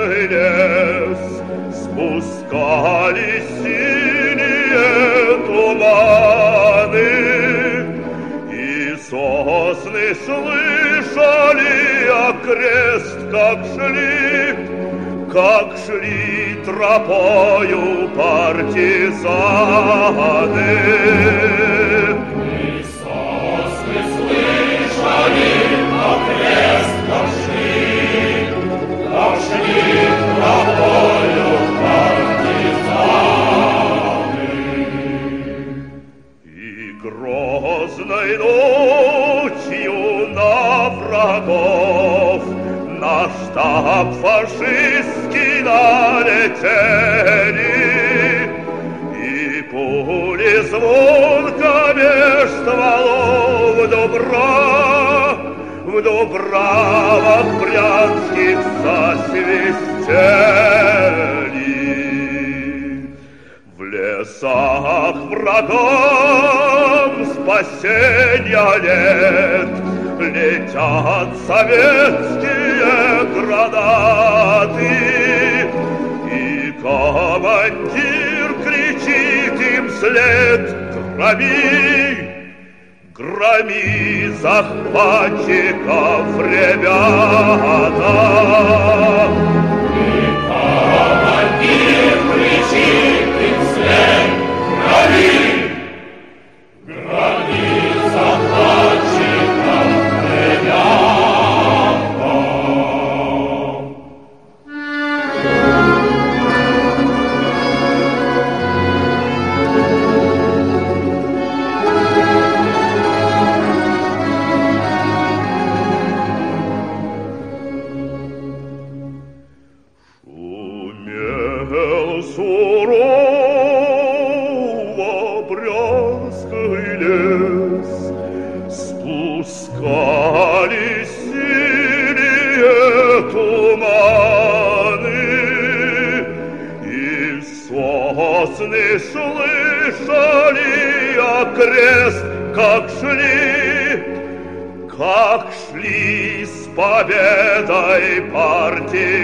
Брянский лес Спускались синие туманы И сосны слышали окрест, как шли как шли тропою партизаны. Грозной ночью на врагов на штаб фашистский налетели, и пули звонко меж стволов добра в Дубравах брянских засвистели. В лесах врагам спасения нет, Летят советские гранаты, И командир кричит им вслед «Громи!» Громи захватчиков, ребята! Сурово Брянский лес, Спускались синие туманы, И сосны слышали окрест, как шли как шли победой партизаны.